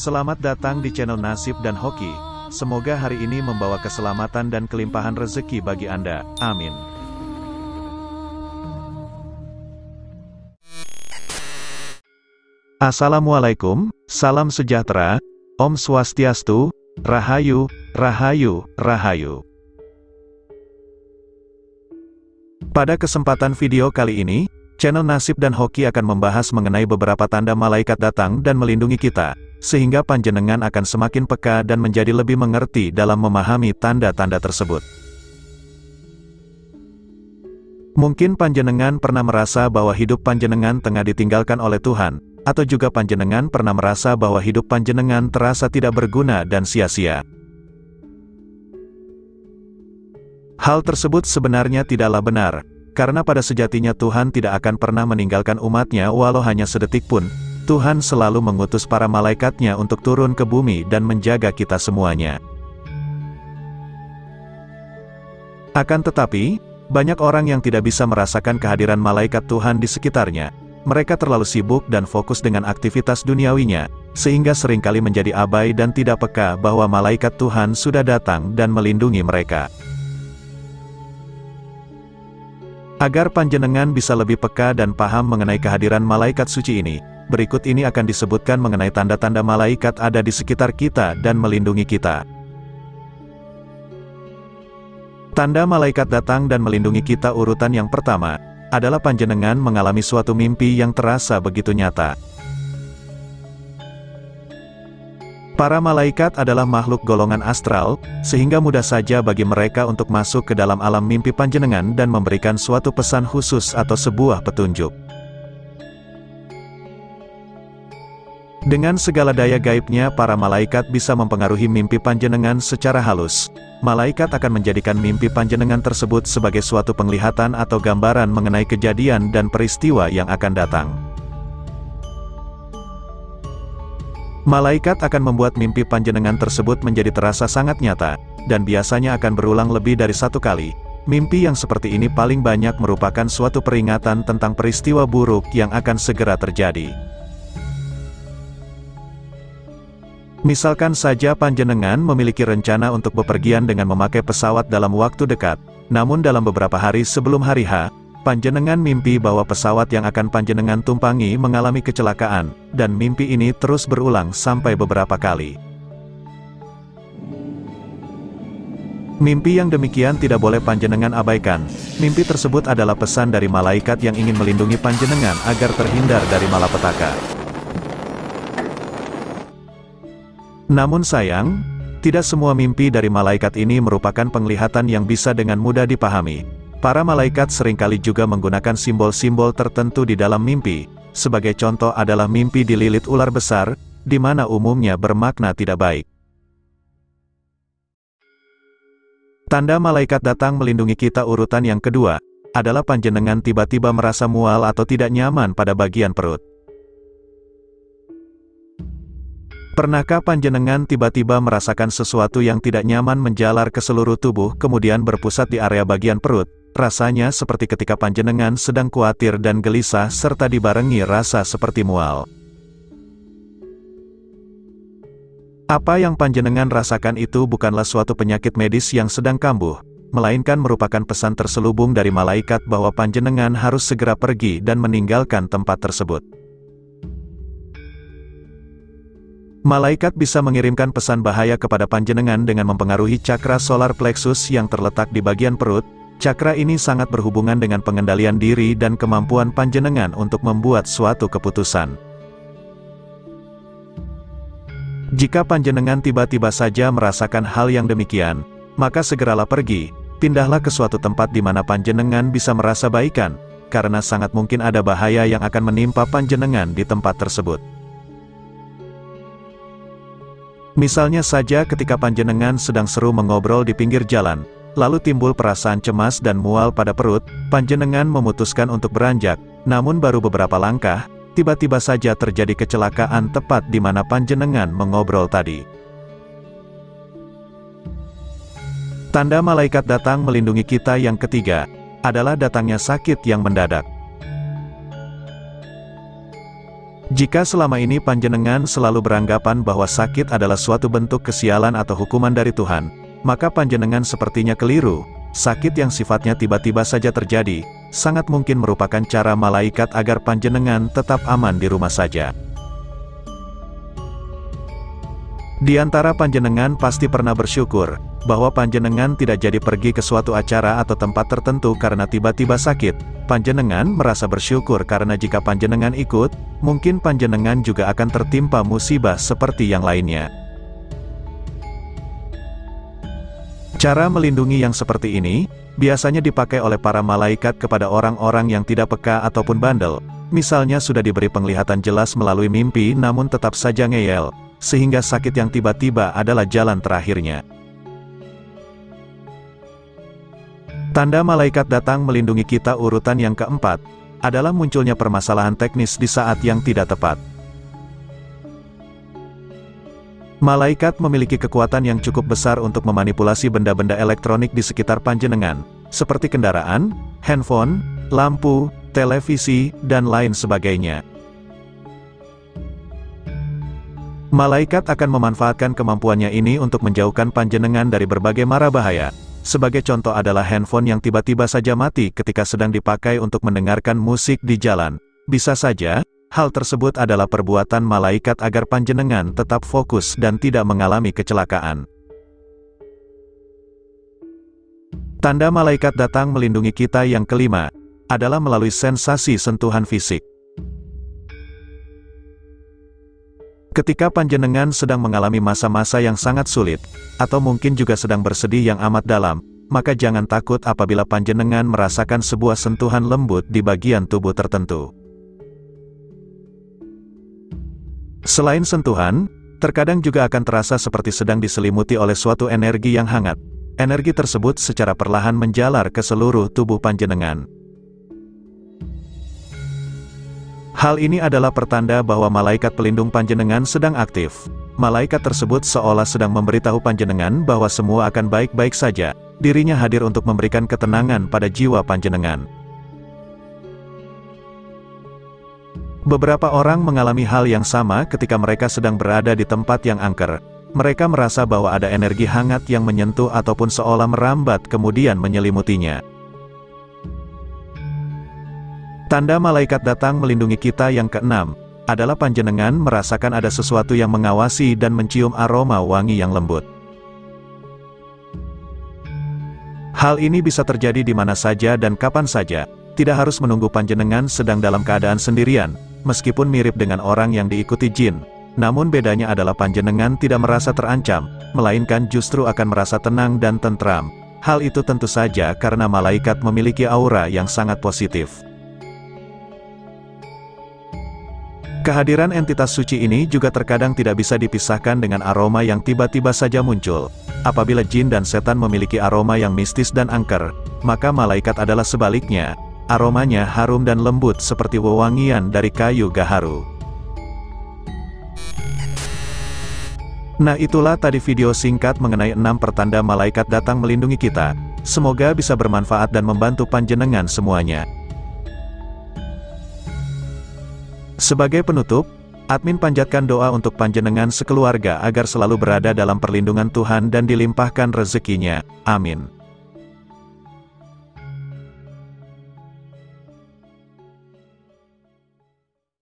Selamat datang di channel Nasib dan Hoki. Semoga hari ini membawa keselamatan dan kelimpahan rezeki bagi Anda. Amin. Assalamualaikum, salam sejahtera, Om Swastiastu, Rahayu, Rahayu, Rahayu. Pada kesempatan video kali ini, channel Nasib dan Hoki akan membahas mengenai beberapa tanda malaikat datang dan melindungi kita, sehingga panjenengan akan semakin peka dan menjadi lebih mengerti dalam memahami tanda-tanda tersebut. Mungkin panjenengan pernah merasa bahwa hidup panjenengan tengah ditinggalkan oleh Tuhan, atau juga panjenengan pernah merasa bahwa hidup panjenengan terasa tidak berguna dan sia-sia. Hal tersebut sebenarnya tidaklah benar, karena pada sejatinya Tuhan tidak akan pernah meninggalkan umatnya walau hanya sedetik pun, Tuhan selalu mengutus para malaikatnya untuk turun ke bumi dan menjaga kita semuanya. Akan tetapi, banyak orang yang tidak bisa merasakan kehadiran malaikat Tuhan di sekitarnya, mereka terlalu sibuk dan fokus dengan aktivitas duniawinya, sehingga sering kali menjadi abai dan tidak peka bahwa malaikat Tuhan sudah datang dan melindungi mereka. Agar panjenengan bisa lebih peka dan paham mengenai kehadiran malaikat suci ini, berikut ini akan disebutkan mengenai tanda-tanda malaikat ada di sekitar kita dan melindungi kita. Tanda malaikat datang dan melindungi kita urutan yang pertama, adalah panjenengan mengalami suatu mimpi yang terasa begitu nyata. Para malaikat adalah makhluk golongan astral, sehingga mudah saja bagi mereka untuk masuk ke dalam alam mimpi panjenengan dan memberikan suatu pesan khusus atau sebuah petunjuk. Dengan segala daya gaibnya para malaikat bisa mempengaruhi mimpi panjenengan secara halus, malaikat akan menjadikan mimpi panjenengan tersebut sebagai suatu penglihatan atau gambaran mengenai kejadian dan peristiwa yang akan datang. Malaikat akan membuat mimpi panjenengan tersebut menjadi terasa sangat nyata, dan biasanya akan berulang lebih dari satu kali. Mimpi yang seperti ini paling banyak merupakan suatu peringatan tentang peristiwa buruk yang akan segera terjadi. Misalkan saja panjenengan memiliki rencana untuk bepergian dengan memakai pesawat dalam waktu dekat, namun dalam beberapa hari sebelum hari H, panjenengan mimpi bahwa pesawat yang akan panjenengan tumpangi mengalami kecelakaan, dan mimpi ini terus berulang sampai beberapa kali. Mimpi yang demikian tidak boleh panjenengan abaikan. Mimpi tersebut adalah pesan dari malaikat yang ingin melindungi panjenengan agar terhindar dari malapetaka. Namun sayang, tidak semua mimpi dari malaikat ini merupakan penglihatan yang bisa dengan mudah dipahami. Para malaikat sering kali juga menggunakan simbol-simbol tertentu di dalam mimpi. Sebagai contoh adalah mimpi dililit ular besar, di mana umumnya bermakna tidak baik. Tanda malaikat datang melindungi kita urutan yang kedua, adalah panjenengan tiba-tiba merasa mual atau tidak nyaman pada bagian perut. Pernahkah panjenengan tiba-tiba merasakan sesuatu yang tidak nyaman menjalar ke seluruh tubuh kemudian berpusat di area bagian perut? Rasanya seperti ketika panjenengan sedang khawatir dan gelisah serta dibarengi rasa seperti mual. Apa yang panjenengan rasakan itu bukanlah suatu penyakit medis yang sedang kambuh, melainkan merupakan pesan terselubung dari malaikat bahwa panjenengan harus segera pergi dan meninggalkan tempat tersebut. Malaikat bisa mengirimkan pesan bahaya kepada panjenengan dengan mempengaruhi cakra solar plexus yang terletak di bagian perut. Cakra ini sangat berhubungan dengan pengendalian diri dan kemampuan panjenengan untuk membuat suatu keputusan. Jika panjenengan tiba-tiba saja merasakan hal yang demikian, maka segeralah pergi, pindahlah ke suatu tempat di mana panjenengan bisa merasa baikan, karena sangat mungkin ada bahaya yang akan menimpa panjenengan di tempat tersebut. Misalnya saja ketika panjenengan sedang seru mengobrol di pinggir jalan, lalu timbul perasaan cemas dan mual pada perut, panjenengan memutuskan untuk beranjak, namun baru beberapa langkah, tiba-tiba saja terjadi kecelakaan tepat di mana panjenengan mengobrol tadi. Tanda malaikat datang melindungi kita yang ketiga, adalah datangnya sakit yang mendadak. Jika selama ini panjenengan selalu beranggapan bahwa sakit adalah suatu bentuk kesialan atau hukuman dari Tuhan, maka panjenengan sepertinya keliru. Sakit yang sifatnya tiba-tiba saja terjadi, sangat mungkin merupakan cara malaikat agar panjenengan tetap aman di rumah saja. Di antara panjenengan pasti pernah bersyukur, bahwa panjenengan tidak jadi pergi ke suatu acara atau tempat tertentu karena tiba-tiba sakit. Panjenengan merasa bersyukur karena jika panjenengan ikut, mungkin panjenengan juga akan tertimpa musibah seperti yang lainnya. Cara melindungi yang seperti ini, biasanya dipakai oleh para malaikat kepada orang-orang yang tidak peka ataupun bandel, misalnya sudah diberi penglihatan jelas melalui mimpi namun tetap saja ngeyel, sehingga sakit yang tiba-tiba adalah jalan terakhirnya. Tanda malaikat datang melindungi kita urutan yang keempat, adalah munculnya permasalahan teknis di saat yang tidak tepat. Malaikat memiliki kekuatan yang cukup besar untuk memanipulasi benda-benda elektronik di sekitar panjenengan, seperti kendaraan, handphone, lampu, televisi, dan lain sebagainya. Malaikat akan memanfaatkan kemampuannya ini untuk menjauhkan panjenengan dari berbagai mara bahaya. Sebagai contoh adalah handphone yang tiba-tiba saja mati ketika sedang dipakai untuk mendengarkan musik di jalan. Bisa saja, hal tersebut adalah perbuatan malaikat agar panjenengan tetap fokus dan tidak mengalami kecelakaan. Tanda malaikat datang melindungi kita yang kelima, adalah melalui sensasi sentuhan fisik. Ketika panjenengan sedang mengalami masa-masa yang sangat sulit, atau mungkin juga sedang bersedih yang amat dalam, maka jangan takut apabila panjenengan merasakan sebuah sentuhan lembut di bagian tubuh tertentu. Selain sentuhan, terkadang juga akan terasa seperti sedang diselimuti oleh suatu energi yang hangat. Energi tersebut secara perlahan menjalar ke seluruh tubuh panjenengan. Hal ini adalah pertanda bahwa malaikat pelindung panjenengan sedang aktif. Malaikat tersebut seolah sedang memberitahu panjenengan bahwa semua akan baik-baik saja, dirinya hadir untuk memberikan ketenangan pada jiwa panjenengan. Beberapa orang mengalami hal yang sama ketika mereka sedang berada di tempat yang angker. Mereka merasa bahwa ada energi hangat yang menyentuh ataupun seolah merambat kemudian menyelimutinya. Tanda malaikat datang melindungi kita yang keenam, adalah panjenengan merasakan ada sesuatu yang mengawasi dan mencium aroma wangi yang lembut. Hal ini bisa terjadi di mana saja dan kapan saja, tidak harus menunggu panjenengan sedang dalam keadaan sendirian, meskipun mirip dengan orang yang diikuti jin. Namun bedanya adalah panjenengan tidak merasa terancam, melainkan justru akan merasa tenang dan tentram. Hal itu tentu saja karena malaikat memiliki aura yang sangat positif. Kehadiran entitas suci ini juga terkadang tidak bisa dipisahkan dengan aroma yang tiba-tiba saja muncul. Apabila jin dan setan memiliki aroma yang mistis dan angker, maka malaikat adalah sebaliknya. Aromanya harum dan lembut seperti wewangian dari kayu gaharu. Nah itulah tadi video singkat mengenai enam pertanda malaikat datang melindungi kita. Semoga bisa bermanfaat dan membantu panjenengan semuanya. Sebagai penutup, admin panjatkan doa untuk panjenengan sekeluarga agar selalu berada dalam perlindungan Tuhan dan dilimpahkan rezekinya. Amin.